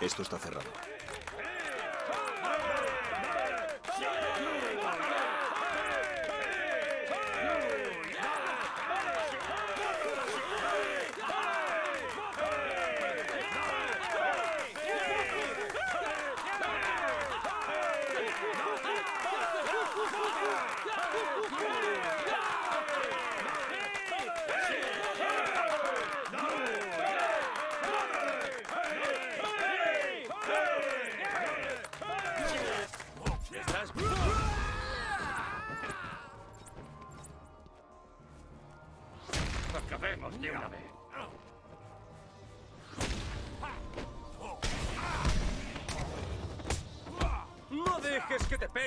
Esto está cerrado.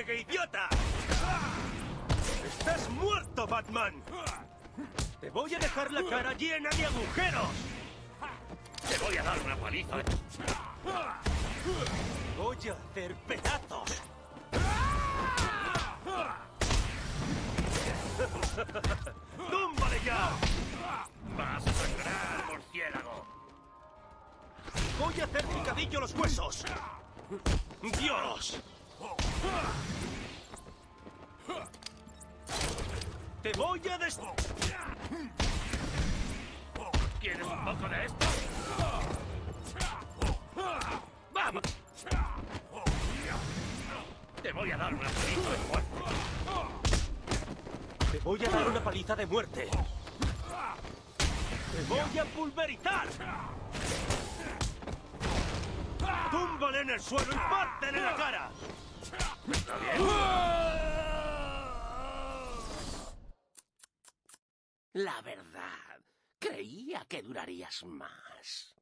Dejes que te pegue, idiota! ¡Estás muerto, Batman! ¡Te voy a dejar la cara llena de agujeros! Te voy a dar una paliza. ¡Voy a hacer pedazos! ¡Túmbale ya! Vas a sangrar, murciélago. ¡Voy a hacer picadillo los huesos! Te voy a dar una paliza de muerte. ¡Te voy a dar una paliza de muerte! ¡Te voy a pulverizar! ¡Túmbale en el suelo y pártele la cara! La verdad, creía que durarías más.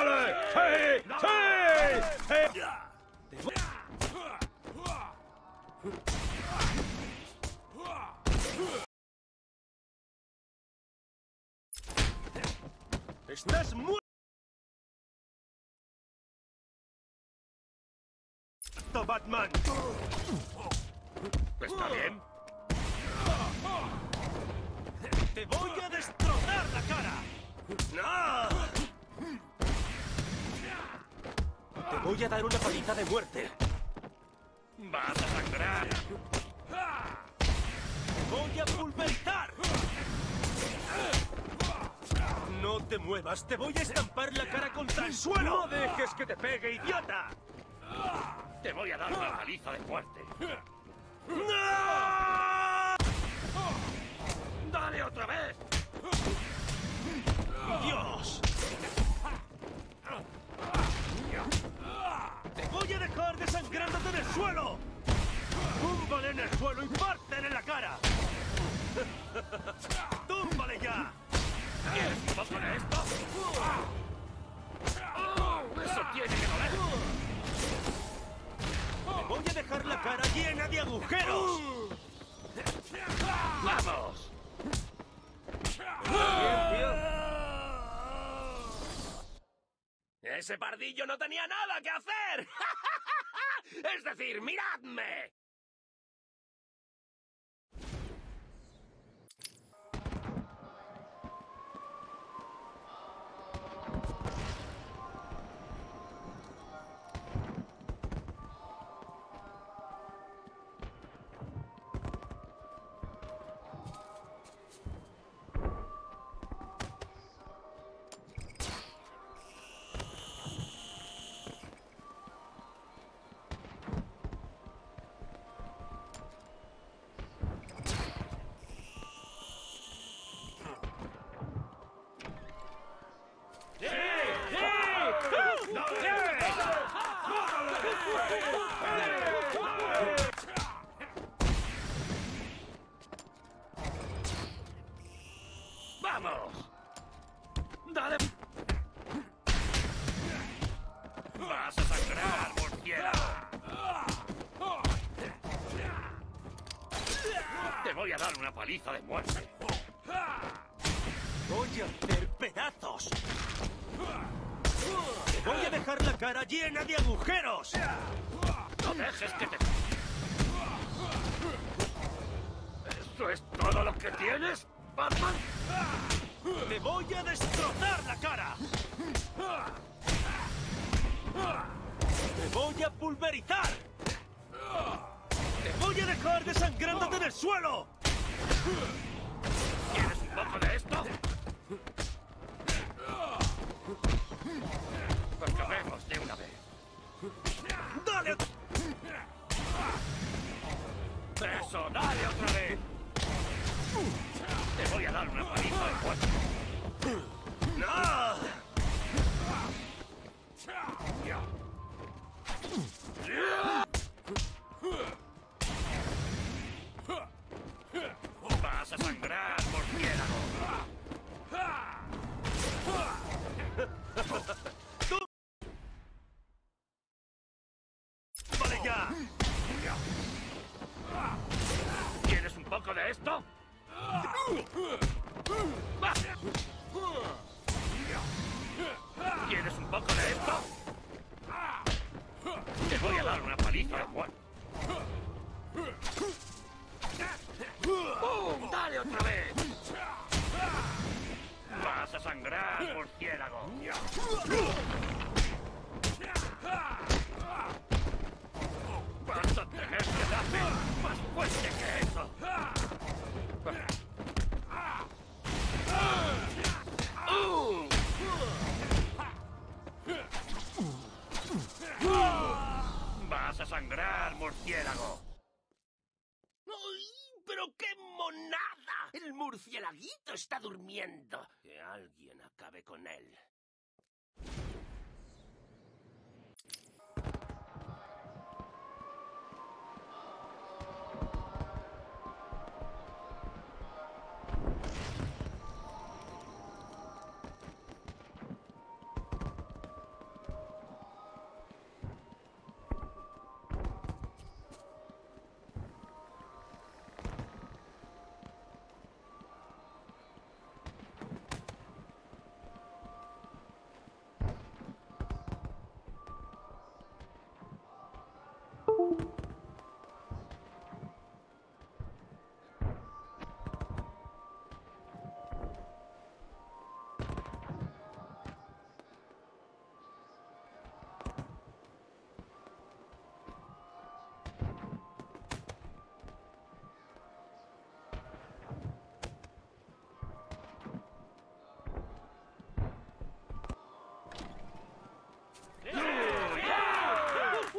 alle! Hey! Hey! Hey! Ich das muss... Batman! te voy a estampar la cara contra el suelo. No dejes que te pegue, idiota. Te voy a dar una paliza de muerte. ¡No! ¡Dale otra vez! ¡Dios! ¡Te voy a dejar desangrándote en el suelo! ¡Túmbale en el suelo y pártele la cara! ¡Túmbale ya! Voy a dejar la cara llena de agujeros. ¡Vamos! ¡Ese pardillo no tenía nada que hacer! ¡Es decir, miradme!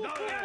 No, no.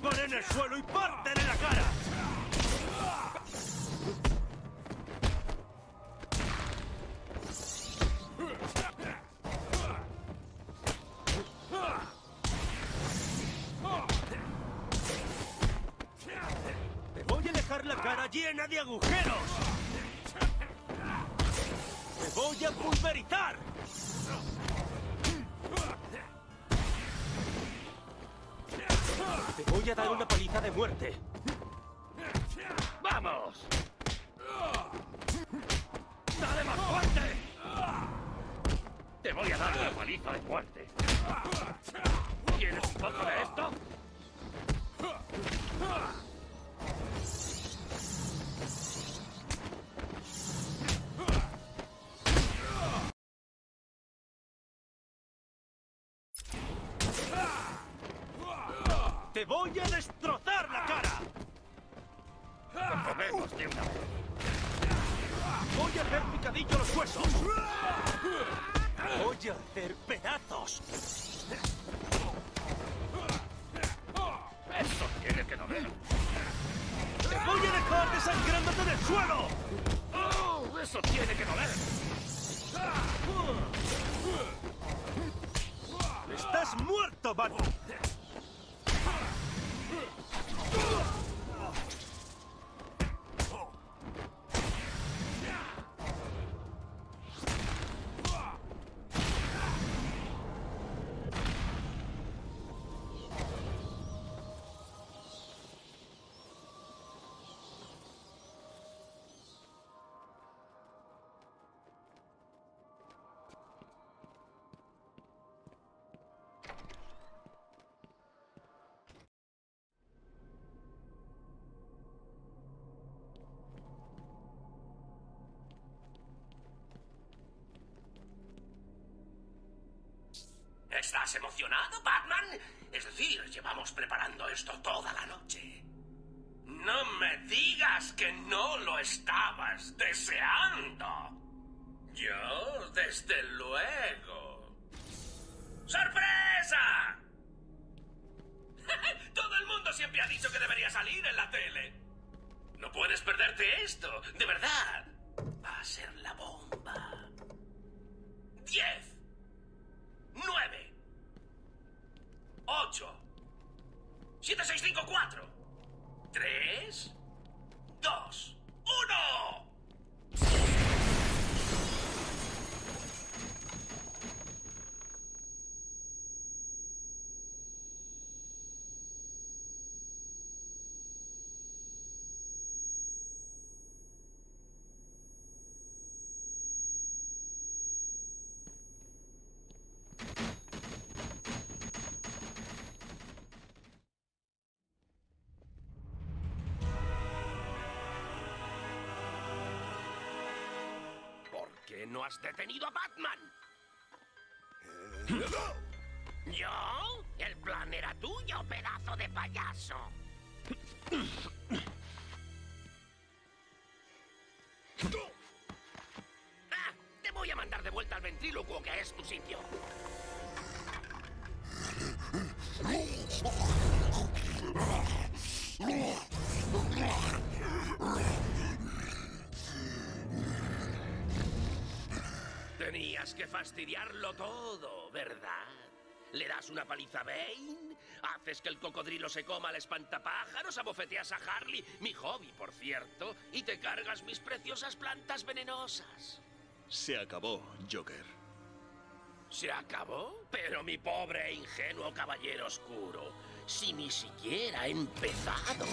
¡Túmbale en el suelo y pártele la cara! ¡Te voy a dejar la cara llena de agujeros! ¡Te voy a pulverizar! Te voy a dar una paliza de muerte. ¡Vamos! ¡Dale más fuerte! Te voy a dar una paliza de muerte. ¿Quieres un poco de esto? ¡Estás muerto, Van! ¿Estás emocionado, Batman? Es decir, llevamos preparando esto toda la noche. No me digas que no lo estabas deseando. Yo, desde luego. ¡Sorpresa! Todo el mundo siempre ha dicho que debería salir en la tele. No puedes perderte esto, de verdad. Va a ser la bomba. Diez. Nueve. 8, 7, 6, 5, 4, 3, 2, 1. No has detenido a Batman? ¿Yo? El plan era tuyo, pedazo de payaso. Ah, te voy a mandar de vuelta al ventrílocuo, que es tu sitio. que fastidiarlo todo, ¿verdad? Le das una paliza a Bane, haces que el cocodrilo se coma al espantapájaros, abofeteas a Harley, mi hobby, por cierto, y te cargas mis preciosas plantas venenosas. Se acabó, Joker. ¿Se acabó? Pero mi pobre e ingenuo caballero oscuro, si ni siquiera he empezado.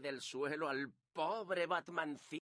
Del suelo al pobre Batmancito.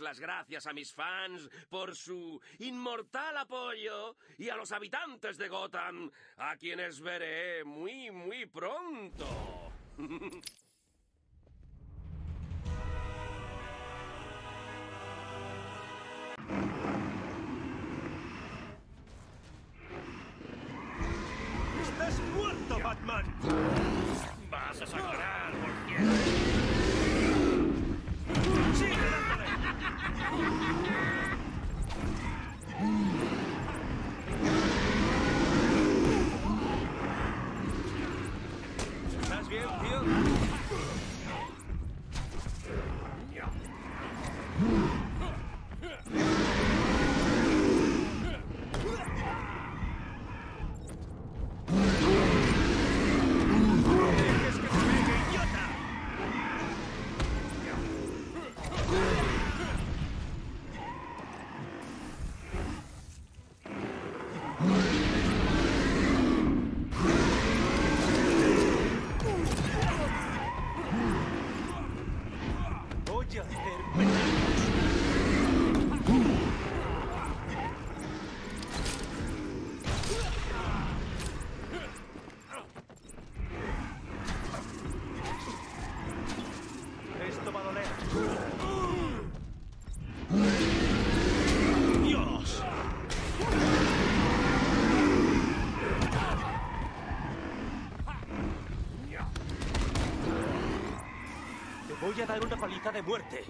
Las gracias a mis fans por su inmortal apoyo y a los habitantes de Gotham, a quienes veré muy, muy pronto. Te voy a dar una paliza de muerte.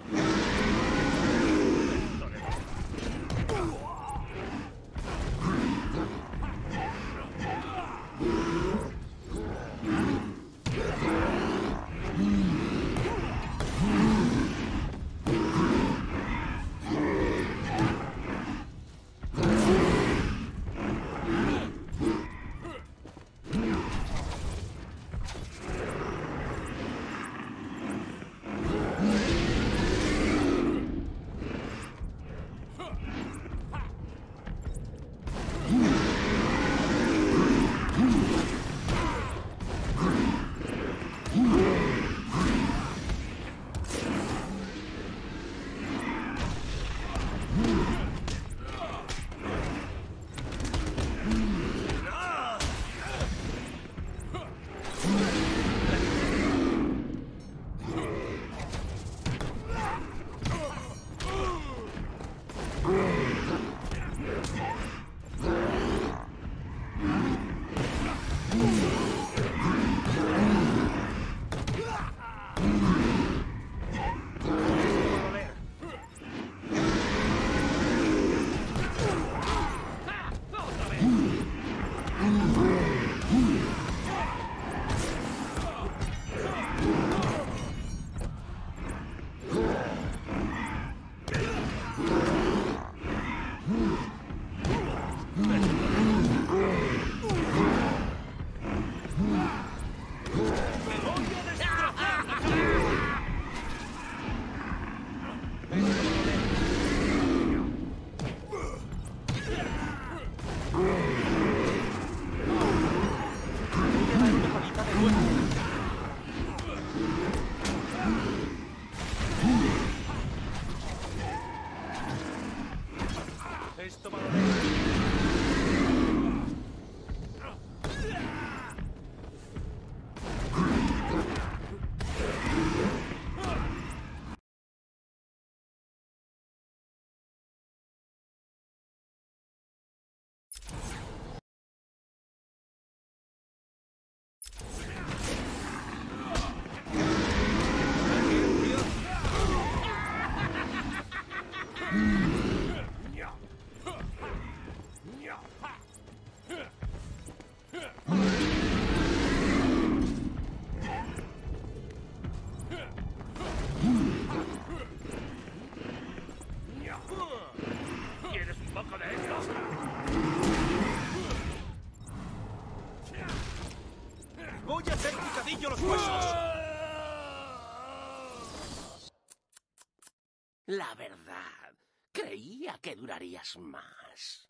La verdad, creía que durarías más.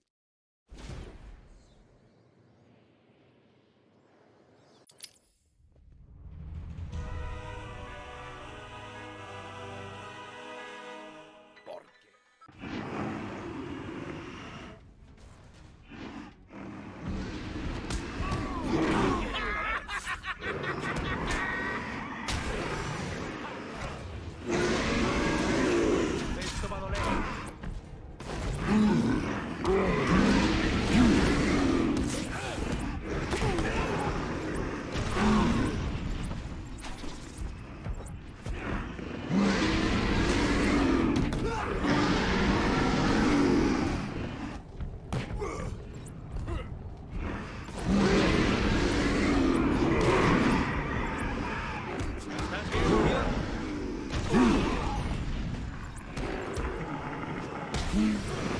Hmm.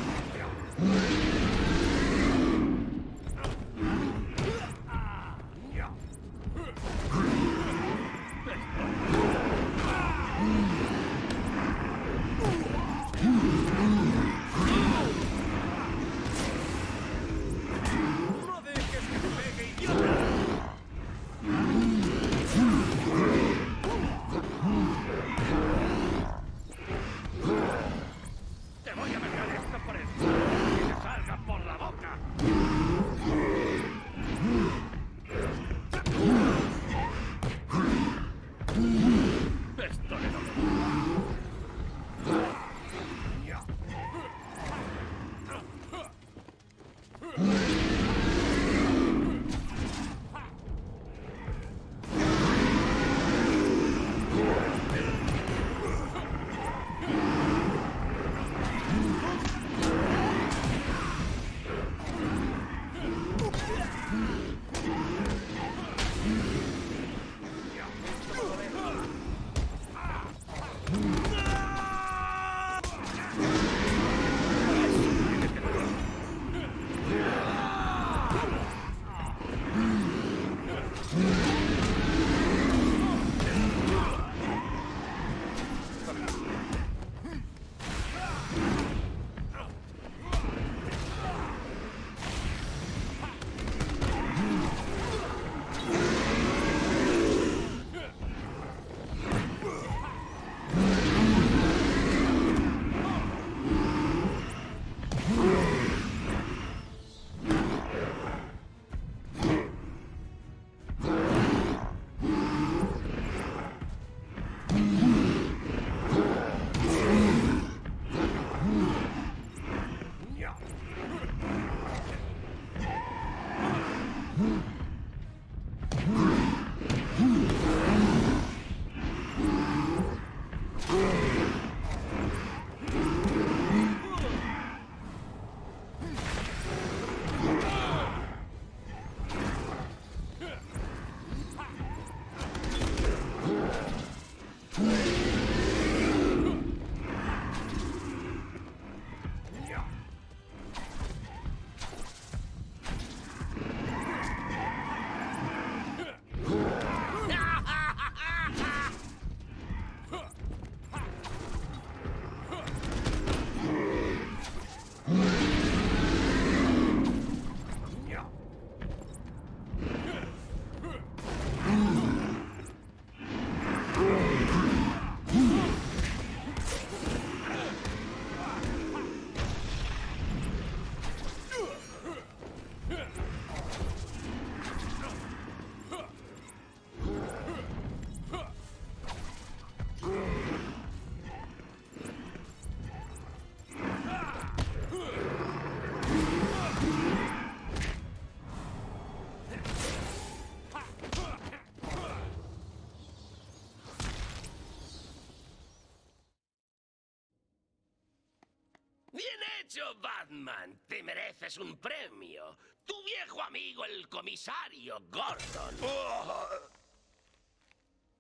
Hecho, Batman. Te mereces un premio. Tu viejo amigo, el comisario Gordon.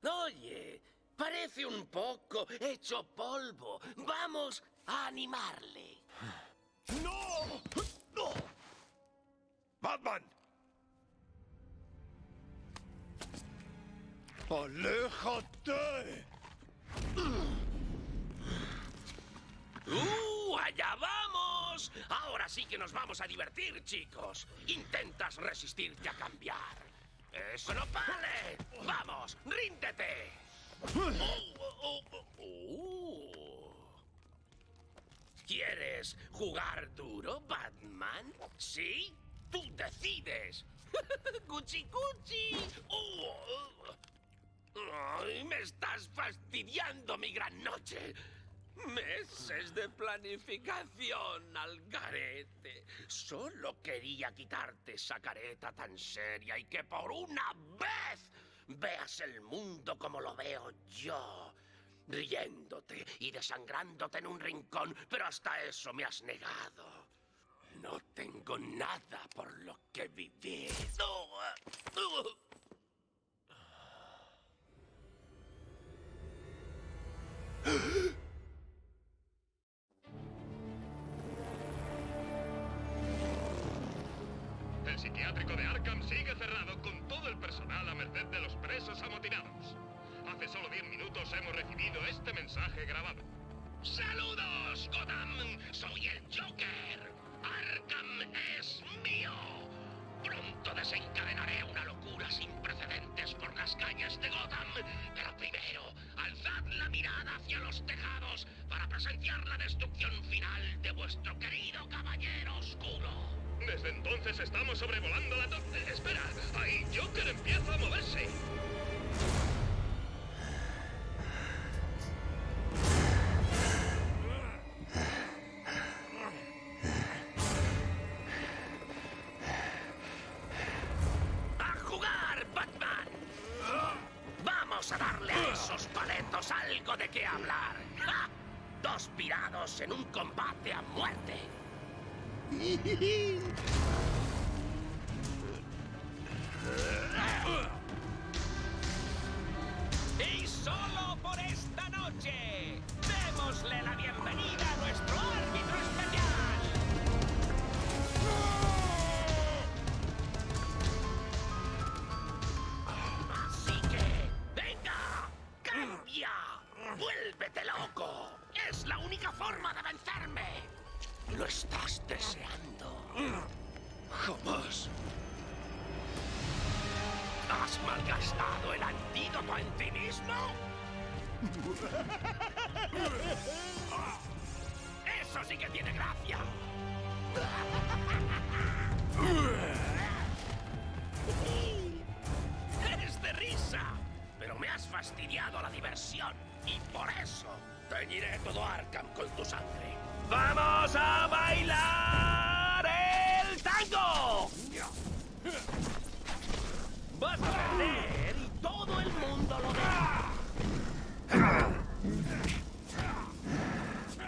Oye, parece un poco hecho polvo. Vamos a animarle. ¡No! Que nos vamos a divertir, chicos. Intentas resistirte a cambiar. ¡Eso no vale! ¡Vamos! ¡Ríndete! ¿Quieres jugar duro, Batman? ¿Sí? Tú decides. ¡Cuchi, cuchi! Me estás fastidiando mi gran noche. Meses de planificación al garete. Solo quería quitarte esa careta tan seria y que por una vez veas el mundo como lo veo yo. Riéndote y desangrándote en un rincón, pero hasta eso me has negado. No tengo nada por lo que vivir. De los presos amotinados. Hace solo 10 minutos hemos recibido este mensaje grabado. ¡Saludos, Gotham! Soy el Joker. Arkham es mío. Pronto desencadenaré una locura sin precedentes por las calles de Gotham. Pero primero, alzad la mirada hacia los tejados para presenciar la destrucción final de vuestro querido caballero oscuro. Desde entonces estamos sobrevolando la torre. Espera, ahí Joker empieza a moverse. ¡A jugar, Batman! Vamos a darle a esos paletos algo de qué hablar. Dos pirados en un combate a muerte. Hee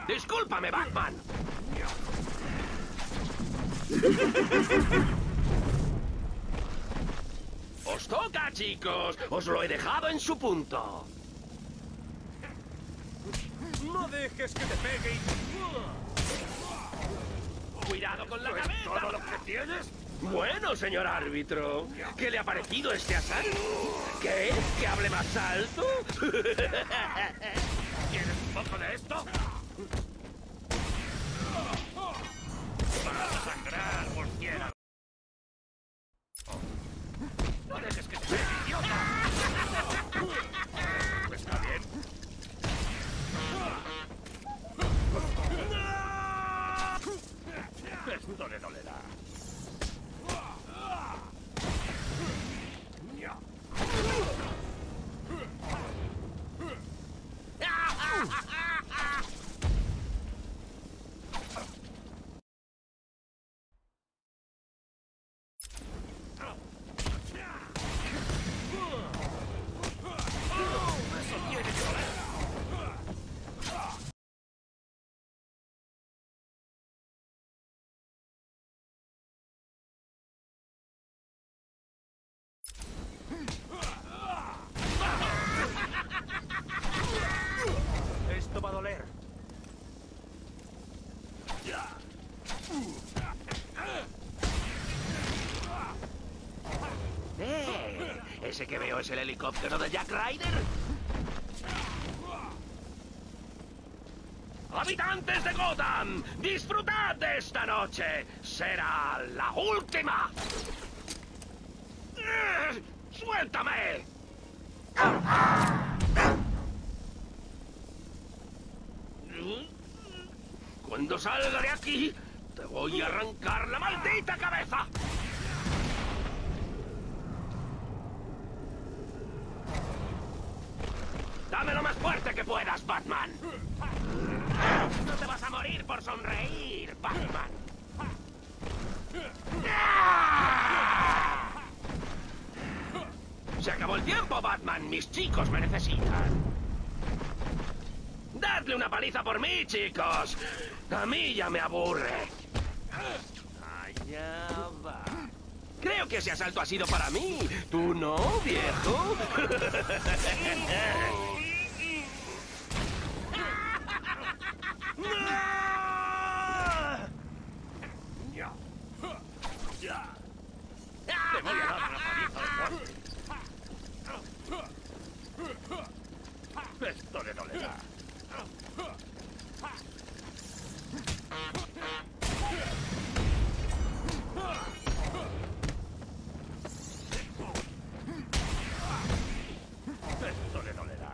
Discúlpame, Batman. Os toca, chicos. Os lo he dejado en su punto. ¡No dejes que te pegue y... Cuidado con la cabeza. ¿Todo lo que tienes? Bueno, señor árbitro, ¿qué le ha parecido este asalto? ¿Qué? ¿Que hable más alto? ¿Quieres un poco de esto? ¿Ese que veo es el helicóptero de Jack Ryder? ¡Habitantes de Gotham! ¡Disfrutad de esta noche! ¡Será la última! ¡Suéltame! Cuando salga de aquí, te voy a arrancar la maldita cabeza. Dame lo más fuerte que puedas, Batman. No te vas a morir por sonreír, Batman. Se acabó el tiempo, Batman. Mis chicos me necesitan. Dadle una paliza por mí, chicos. A mí ya me aburre. Allá va. Creo que ese asalto ha sido para mí. ¿Tú no, viejo? Te voy a dar una paliza de muerte. Esto le dolerá. Esto le dolerá.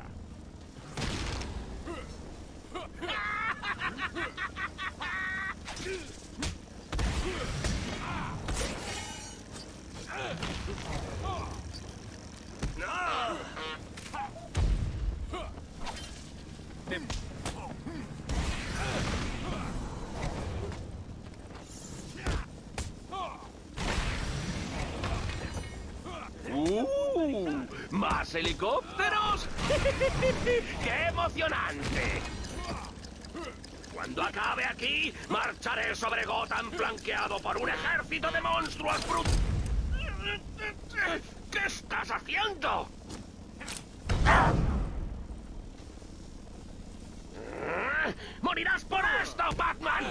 ¡Uh! ¿Más helicópteros? ¡Qué emocionante! Cuando acabe aquí, marcharé sobre Gotham flanqueado por un ejército de monstruos brut... ¿Qué estás haciendo? ¡Morirás por esto, Batman!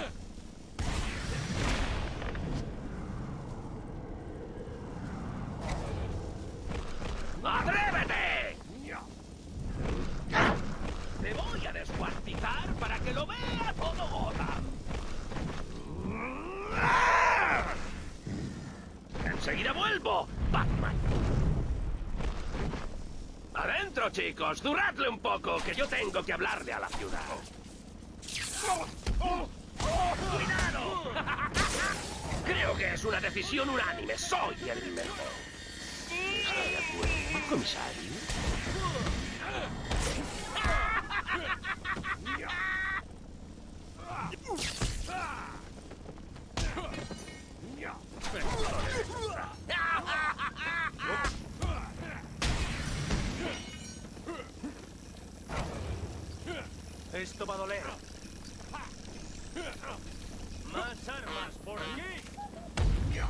¡Atrévete! Te voy a descuartizar para que lo vea todo Gotham. Enseguida vuelvo, Batman. Adentro, chicos. Duradle un poco, que yo tengo que hablarle a la ciudad. ¡Cuidado! Creo que es una decisión unánime. Soy el mejor. ¿Está de acuerdo, comisario? Esto va a doler. Más armas por aquí. Ya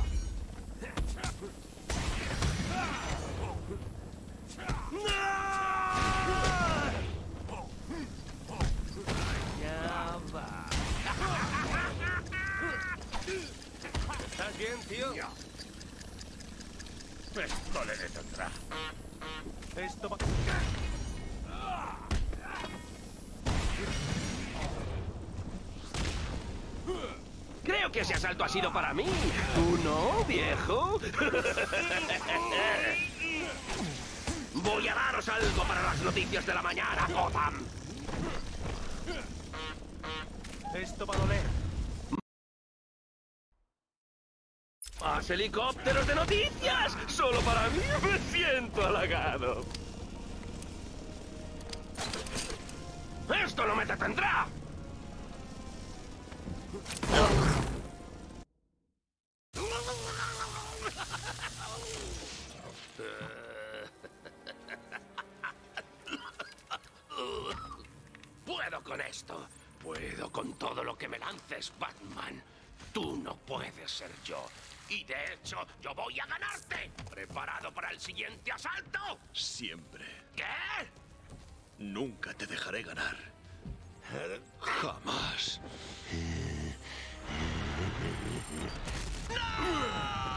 va. ¿Estás bien, tío? Esto le detendrá. Esto va... Creo que ese asalto ha sido para mí. ¿Tú no, viejo? Voy a daros algo para las noticias de la mañana, Gotham. Esto va a doler. ¿Más helicópteros de noticias? Solo para mí me siento halagado. ¡Esto no me detendrá! Puedo con esto. Puedo con todo lo que me lances, Batman. Tú no puedes ser yo. Y de hecho, yo voy a ganarte. ¿Preparado para el siguiente asalto? Siempre. ¿Qué? Nunca te dejaré ganar. Jamás. Gracias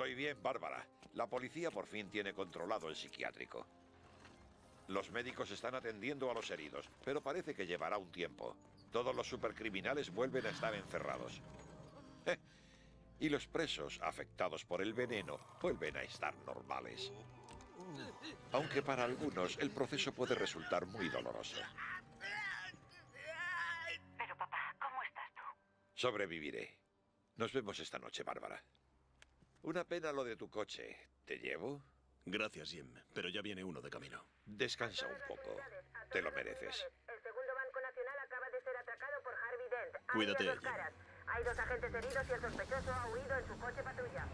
Estoy bien, Bárbara. La policía por fin tiene controlado el psiquiátrico. Los médicos están atendiendo a los heridos, pero parece que llevará un tiempo. Todos los supercriminales vuelven a estar encerrados. Y los presos afectados por el veneno vuelven a estar normales. Aunque para algunos el proceso puede resultar muy doloroso. Pero papá, ¿cómo estás tú? Sobreviviré. Nos vemos esta noche, Bárbara. Una pena lo de tu coche. ¿Te llevo? Gracias, Jim, pero ya viene uno de camino. Descansa un poco. Te lo mereces. El segundo Banco Nacional acaba de ser atracado por Harvey Dent. Cuídate, Jim. Hay dos agentes heridos y el sospechoso ha huido en su coche patrulla.